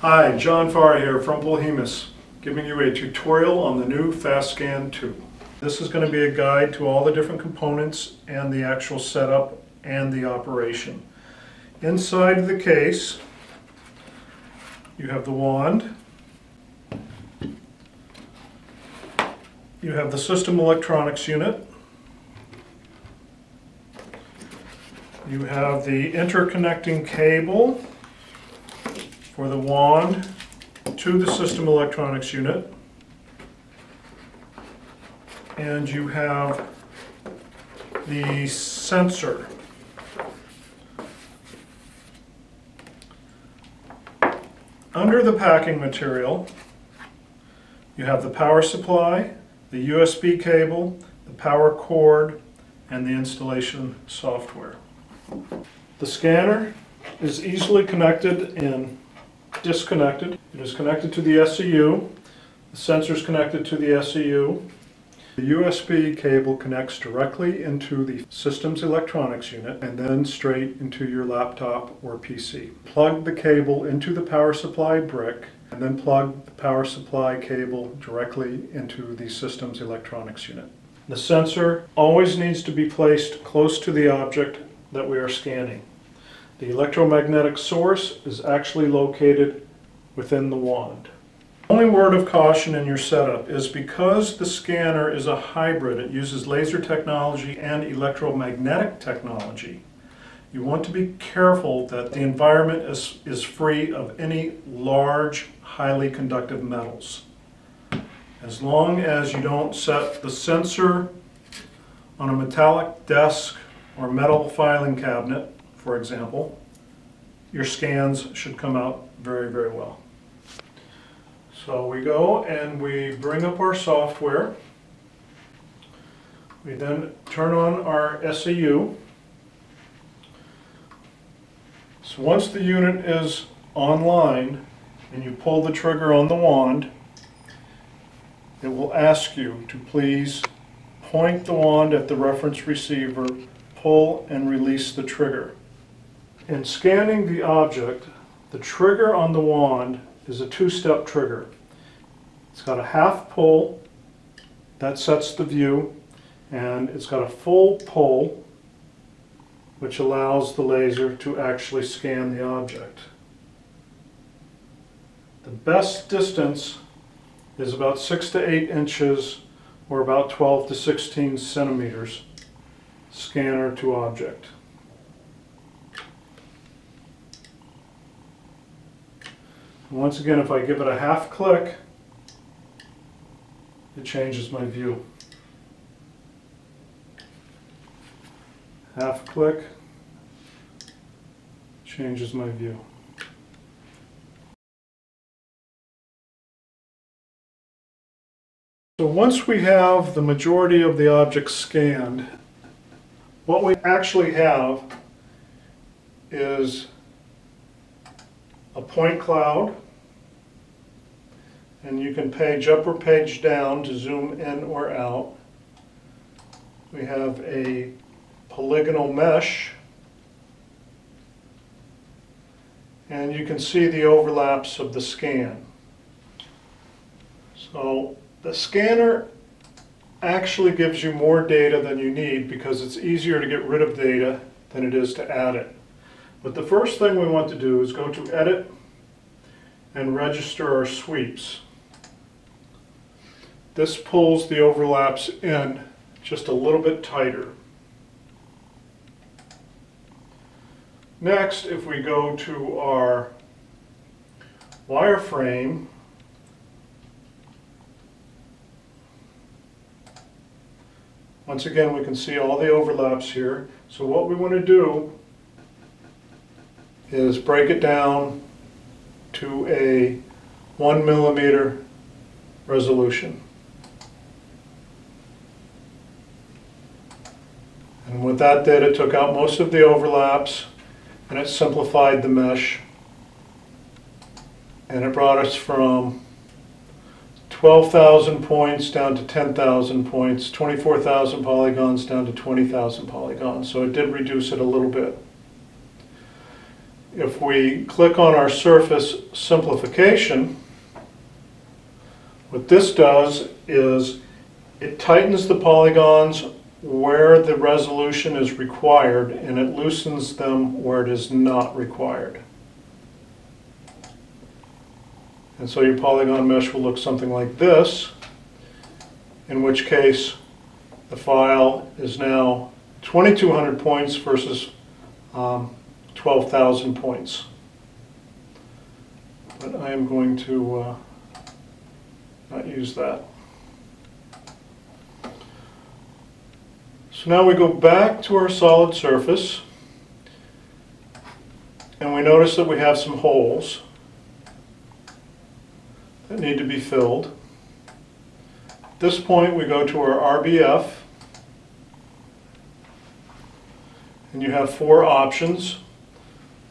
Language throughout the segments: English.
Hi, John Farr here from Polhemus, giving you a tutorial on the new FastScan 2. This is going to be a guide to all the different components and the actual setup and the operation. Inside the case, you have the wand, you have the system electronics unit, you have the interconnecting cable, for the wand to the system electronics unit. And you have the sensor. Under the packing material, you have the power supply, the USB cable, the power cord, and the installation software. The scanner is easily connected in disconnected. It is connected to the SCU. The sensor is connected to the SCU. The USB cable connects directly into the system's electronics unit and then straight into your laptop or PC. Plug the cable into the power supply brick and then plug the power supply cable directly into the system's electronics unit. The sensor always needs to be placed close to the object that we are scanning. The electromagnetic source is actually located within the wand. Only word of caution in your setup is because the scanner is a hybrid, it uses laser technology and electromagnetic technology, you want to be careful that the environment is, is free of any large, highly conductive metals. As long as you don't set the sensor on a metallic desk or metal filing cabinet, for example, your scans should come out very, very well. So we go and we bring up our software. We then turn on our SCU. So once the unit is online and you pull the trigger on the wand, it will ask you to please point the wand at the reference receiver, pull and release the trigger. In scanning the object, the trigger on the wand is a two-step trigger. It's got a half pull, that sets the view, and it's got a full pull, which allows the laser to actually scan the object. The best distance is about 6 to 8 inches or about 12 to 16 centimeters scanner to object. Once again, if I give it a half click, it changes my view. Half click, changes my view. So once we have the majority of the objects scanned, what we actually have is a point cloud, and you can page up or page down to zoom in or out. We have a polygonal mesh, and you can see the overlaps of the scan. So the scanner actually gives you more data than you need because it's easier to get rid of data than it is to add it. But the first thing we want to do is go to Edit and register our sweeps. This pulls the overlaps in just a little bit tighter. Next, if we go to our wireframe, once again we can see all the overlaps here. So what we want to do is break it down to a one millimeter resolution. And what that did, it took out most of the overlaps and it simplified the mesh. And it brought us from 12,000 points down to 10,000 points, 24,000 polygons down to 20,000 polygons. So it did reduce it a little bit. If we click on our surface simplification, what this does is it tightens the polygons where the resolution is required and it loosens them where it is not required. And so your polygon mesh will look something like this, in which case the file is now 2200 points versus um, 12,000 points. But I am going to uh, not use that. So now we go back to our solid surface and we notice that we have some holes that need to be filled. At this point we go to our RBF and you have four options.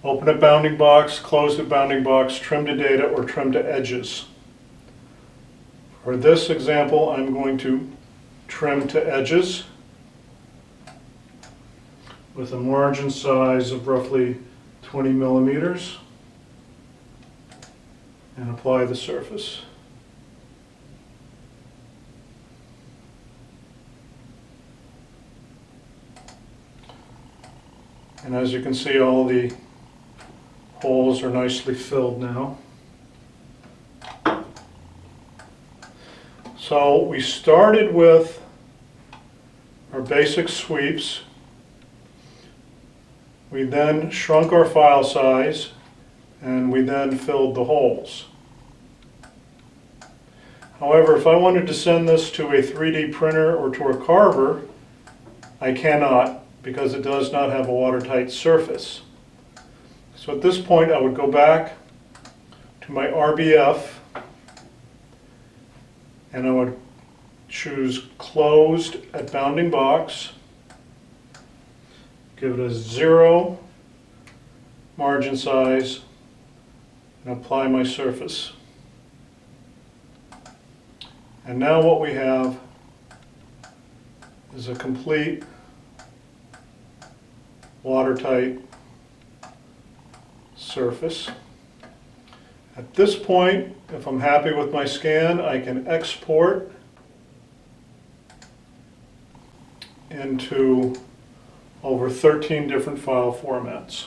Open a bounding box, close the bounding box, trim to data, or trim to edges. For this example, I'm going to trim to edges with a margin size of roughly 20 millimeters and apply the surface. And as you can see, all the holes are nicely filled now. So we started with our basic sweeps. We then shrunk our file size and we then filled the holes. However, if I wanted to send this to a 3D printer or to a carver, I cannot because it does not have a watertight surface. So at this point I would go back to my RBF and I would choose closed at bounding box, give it a zero margin size, and apply my surface. And now what we have is a complete watertight surface. At this point, if I'm happy with my scan, I can export into over 13 different file formats.